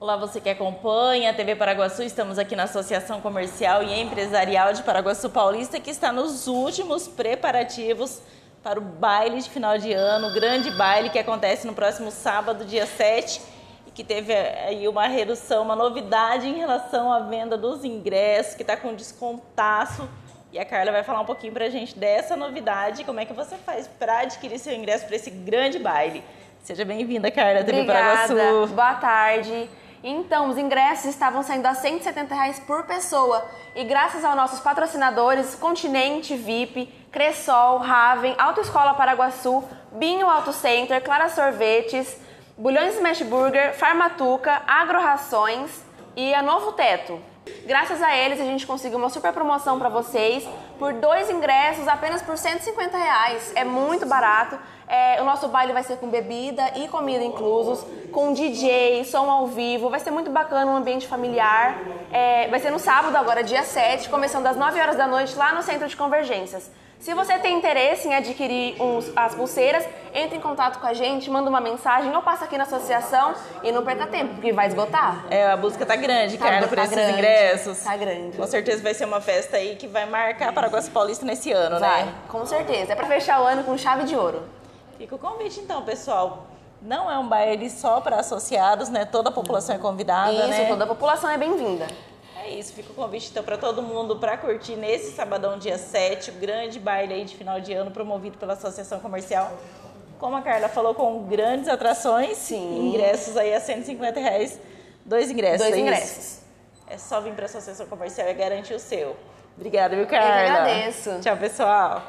Olá, você que acompanha a TV Paraguaçu, estamos aqui na Associação Comercial e Empresarial de Paraguaçu Paulista, que está nos últimos preparativos para o baile de final de ano, o grande baile que acontece no próximo sábado, dia 7, e que teve aí uma redução, uma novidade em relação à venda dos ingressos, que está com descontaço. E a Carla vai falar um pouquinho para a gente dessa novidade, como é que você faz para adquirir seu ingresso para esse grande baile. Seja bem-vinda, Carla, TV. Paraguaçu. Boa tarde. Então, os ingressos estavam saindo a 170 reais por pessoa. E graças aos nossos patrocinadores, Continente VIP, Cressol, Raven, Autoescola Paraguaçu, Binho Auto Center, Clara Sorvetes, Bulhões Smash Burger, Farmatuca, Agro Rações e a Novo Teto. Graças a eles, a gente conseguiu uma super promoção para vocês por dois ingressos apenas por 150 reais. É muito barato. É, o nosso baile vai ser com bebida e comida inclusos, com DJ, som ao vivo. Vai ser muito bacana, um ambiente familiar. É, vai ser no sábado, agora, dia 7, começando às 9 horas da noite, lá no Centro de Convergências. Se você tem interesse em adquirir uns, as pulseiras, entre em contato com a gente, manda uma mensagem ou passa aqui na associação e não perca tempo, porque vai esgotar. É, a busca tá grande, Tá- Carla, tá por esses grande, ingressos. Tá grande. Com certeza vai ser uma festa aí que vai marcar Paraguaçu Paulista nesse ano, Vai, né? com certeza. É pra fechar o ano com chave de ouro. Fica o convite então, pessoal. Não é um baile só para associados, né? Toda a população é convidada, Isso, né? toda a população é bem-vinda. É isso, fica o convite então para todo mundo para curtir nesse sabadão, dia 7, o grande baile aí de final de ano promovido pela Associação Comercial. Como a Carla falou, com grandes atrações. Sim. Ingressos aí a 150 reais. Dois ingressos. Dois é isso? ingressos. É só vir para a Associação Comercial e garantir o seu. Obrigada, viu, Carla? agradeço. Tchau, pessoal.